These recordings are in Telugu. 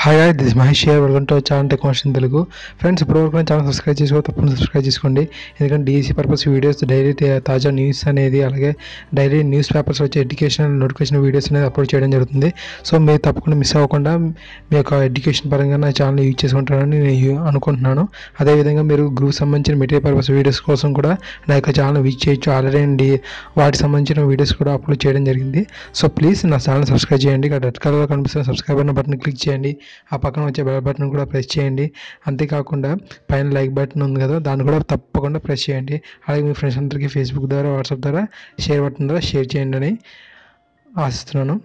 Hi hi this Mahesh share welcome to channel Tech Motion Telugu friends ఇప్పుడు వరకు ఛానల్ సబ్స్క్రైబ్ చేసుకో తప్పకుండా సబ్స్క్రైబ్ చేసుకోండి. ఎందుకంటే డీసీ పర్పస్ వీడియోస్ డైలీ తాజా న్యూస్ అనేది అలాగే డైలీ న్యూస్ పేపర్స్ వచ్చే ఎడ్యుకేషన్ నోటిఫికేషన్ వీడియోస్ అనేది అప్లోడ్ చేయడం జరుగుతుంది. సో మీరు తప్పకుండా మిస్ అవ్వకుండా మీ యొక్క ఎడ్యుకేషన్ పరంగా నా ఛానల్ యూజ్ చేసుకుంటారని నేను అనుకుంటున్నాను. అదేవిధంగా మీరు గ్రూప్ సంబంధించిన మెటీరియల్ పర్పస్ వీడియోస్ కోసం కూడా నా యొక్క ఛానల్ యూజ్ చేయొచ్చు. ఆల్రెడీ అండి వాటికి సంబంధించిన వీడియోస్ కూడా అప్లోడ్ చేయడం జరిగింది. సో ప్లీజ్ నా ఛానల్ సబ్స్క్రైబ్ చేయండి. రెడ్ కలర్లో కనిపిస్తున్న సబ్స్క్రైబ్ అన్న బటన్ క్లిక్ చేయండి. ఆ పక్కన వచ్చే బెల్ బటన్ కూడా ప్రెస్ చేయండి. అంతేకాకుండా పైన లైక్ బటన్ ఉంది కదా దాన్ని కూడా తప్పకుండా ప్రెస్ చేయండి. అలాగే మీ ఫ్రెండ్స్ అందరికీ ఫేస్బుక్ ద్వారా వాట్సాప్ ద్వారా షేర్ బటన్ ద్వారా షేర్ చేయండి అని ఆశిస్తున్నాను.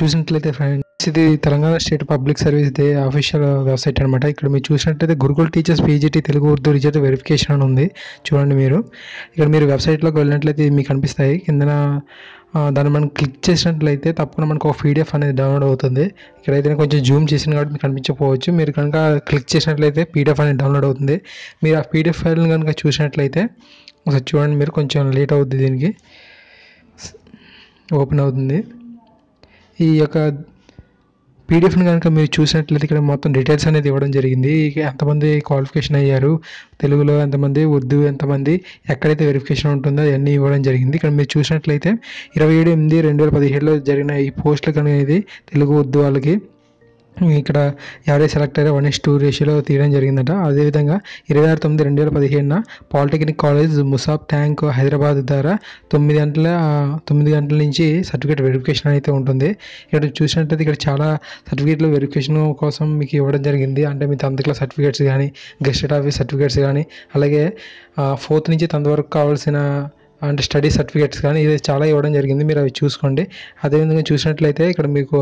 చూసినట్లయితే ఫ్రెండ్స్ ఇది తెలంగాణ స్టేట్ పబ్లిక్ సర్వీస్ డే అఫీషియల్ వెబ్సైట్ అనమాట ఇక్కడ మీరు చూసినట్టయితే Gurukul teachers PGT Telugu Urdu result verification అని ఉంది. చూడండి మీరు. ఇక్కడ మీరు వెబ్సైట్లోకి వెళ్ళినట్లయితే మీకు కనిపిస్తాయి. కిందన దాన్ని మనం క్లిక్ చేసినట్లయితే తప్పకుండా మనకు ఒక పీడిఎఫ్ అనేది డౌన్లోడ్ అవుతుంది. ఇక్కడైతే నేను కొంచెం జూమ్ చేసిన కాబట్టి మీకు కనిపించకపోవచ్చు. మీరు కనుక క్లిక్ చేసినట్లయితే పీడిఎఫ్ అనేది డౌన్లోడ్ అవుతుంది. మీరు ఆ పీడిఎఫ్ ఫైల్ని కనుక చూసినట్లయితే ఒకసారి చూడండి మీరు కొంచెం లేట్ అవుతుంది దీనికి. ఓపెన్ అవుతుంది. ఈ యొక్క పీడిఎఫ్ని కనుక మీరు చూసినట్లయితే ఇక్కడ మొత్తం డీటెయిల్స్ అనేది ఇవ్వడం జరిగింది. ఎంతమంది క్వాలిఫికేషన్ అయ్యారు? తెలుగులో ఎంతమంది? ఉర్దూ ఎంతమంది? ఎక్కడైతే వెరిఫికేషన్ ఉంటుందో అవన్నీ ఇవ్వడం జరిగింది. ఇక్కడ మీరు చూసినట్లయితే ఇరవై ఏడు ఎనిమిది రెండు వేల పదిహేడులో జరిగిన ఈ పోస్టులకు అనేది తెలుగు ఉర్దూ వాళ్ళకి ఇక్కడ యావరేజ్ సెలెక్ట్ అయ్యే వన్ ఇస్ టూ రేషియోలో తీయడం జరిగిందట. అదేవిధంగా ఇరవై ఆరు తొమ్మిది రెండు వేల పదిహేనున polytechnic college Masab tank Hyderabad ద్వారా తొమ్మిది గంటల తొమ్మిది గంటల నుంచి సర్టిఫికేట్ వెరిఫికేషన్ అయితే ఉంటుంది. ఇక్కడ చూసినట్లయితే ఇక్కడ చాలా సర్టిఫికేట్లు వెరిఫికేషన్ కోసం మీకు ఇవ్వడం జరిగింది. అంటే మీ టెన్త్ క్లాస్ సర్టిఫికేట్స్ కానీ గెస్టెడ్ ఆఫీస్ సర్టిఫికేట్స్ కానీ అలాగే ఫోర్త్ నుంచి టెన్త్ వరకు కావాల్సిన అంటే స్టడీ సర్టిఫికేట్స్ కానీ ఇది చాలా ఇవ్వడం జరిగింది. మీరు అవి చూసుకోండి. అదేవిధంగా చూసినట్లయితే ఇక్కడ మీకు